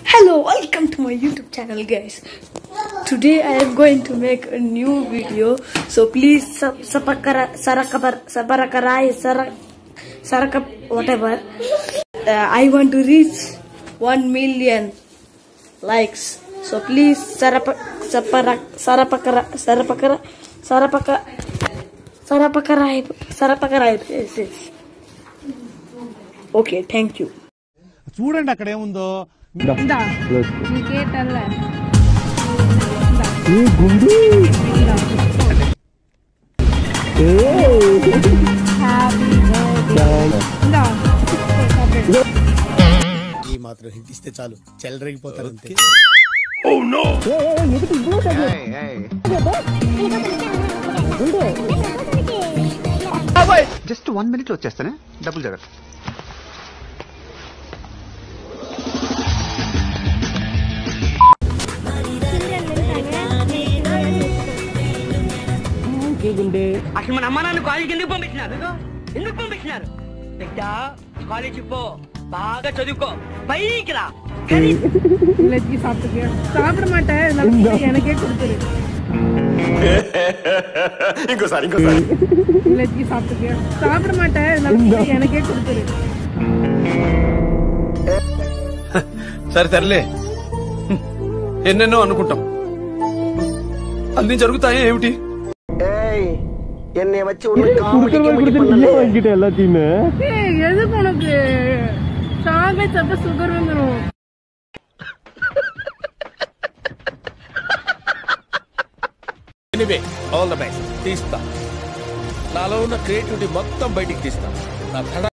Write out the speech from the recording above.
Hello, welcome to my YouTube channel, guys. Today I am going to make a new video, so please sub sapakara sarakabar sabarakarai sarak sarakap whatever. Uh, I want to reach one million likes, so please sarapa saparak sarapakara sarapakara sarapaka sarapakarai sarapakarai. Yes, yes. Okay, thank you. చూడండి అక్కడ ఏముందో ఇందా నీకేటల్ల ఇందా ఈ మాత్రం hint ఇస్తే చాలు. చెల్లరగిపోతారు అంతే. జస్ట్ వన్ మినిట్లో వచ్చేస్తానే. డబ్బులు జరగదు అసలు మన అమ్మ నాన్న కాలేజీకి ఎందుకు పంపించినారు ఎందుకు పంపించినారు బిడ్డ కాలేజీకి పో బాగా చదువుకో పైకి రా இலச்சி சாப்பிட்டுக்க சாப்பிட மாட்டேன் இருந்தாலும் எனக்கே கொடுத்துரு ఇంకోసారి ఇంకోసారి இலச்சி சாப்பிட்டுக்க சாப்பிட மாட்டேன் இருந்தாலும் எனக்கே கொடுத்துரு సరే తరలే ఎన్నెన్నో అనుకుంటాం అన్ని జరుగుతాయి ఏమిటి என்னை வச்சு ஒண்ணு காமெடி கிமெடி பண்ணல ஏய், எதுக்கு உனக்கு சாக்லேட் சாப்பிட்டா சுகர் வந்துடும் ఎనివే ఆల్ ద బెస్ట్ తీస్తా నాలో ఉన్న క్రియేటివిటీ మొత్తం బయటికి తీస్తా నా